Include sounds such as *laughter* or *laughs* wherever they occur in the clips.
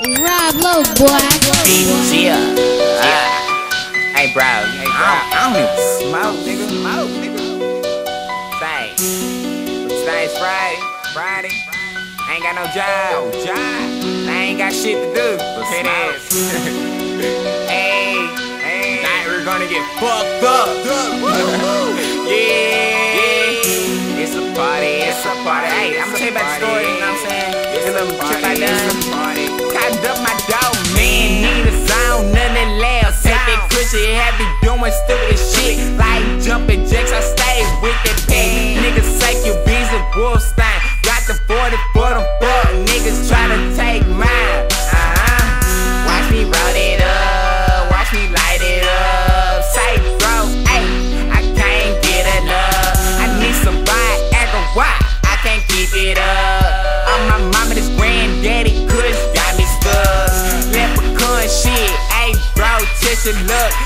It's Rob Lowe, boy. Yeah. Uh, hey, bro. Hey, bro. I don't, even smoke, nigga. Smoke, nigga. Say. Today's Friday. Friday. I ain't got no job. No job. I ain't got shit to do. But it is. *laughs* hey. Hey. Tonight we're gonna get fucked up. *laughs* yeah. It's a party. It's a party. Hey, I'm gonna tell you about the story. You know what I'm saying? It's a little trip I done.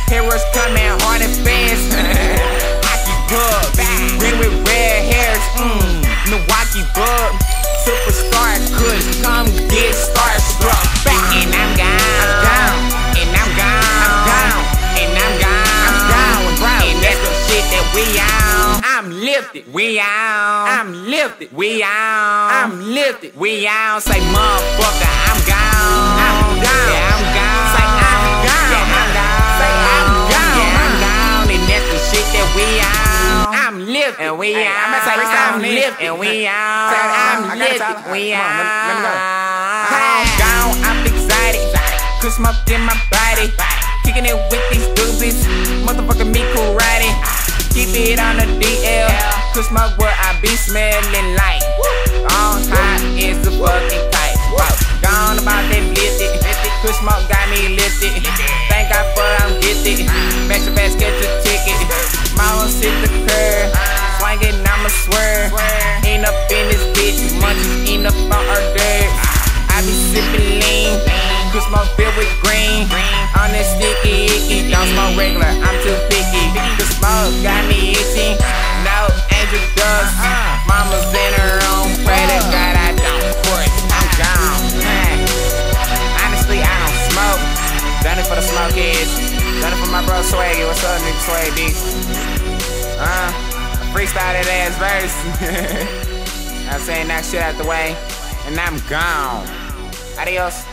Heroes coming hard and fast. Hockey bug, ring with red hairs. Mmm, Milwaukee bug. Superstar kush, come get starstruck. Back and I'm gone. And I'm gone. I'm gone. And I'm gone. And that's the shit that we on. I'm lifted. We on. I'm lifted. We on. I'm lifted. We on. Say motherfucker, I'm gone. I'm gone. And we Hey, on. I'm gonna say I'm freestyle me. lifted. And we. Say I'm I got it, lifted. We on, let me- go. I'm gone. I'm excited. Cause smoke in my body. Kicking it with these doobies. Motherfucker me karate. Keep it on the DL. Cause smoke what I be smelling like. On high is the fucking kite. Gone about that lifted. Cause smoke got me lifted. The smoke kids. It for my bro Swaggy. What's up, nigga Swag B? Uh, freestyle that ass verse. *laughs* I'm saying that shit out the way, and I'm gone. Adios.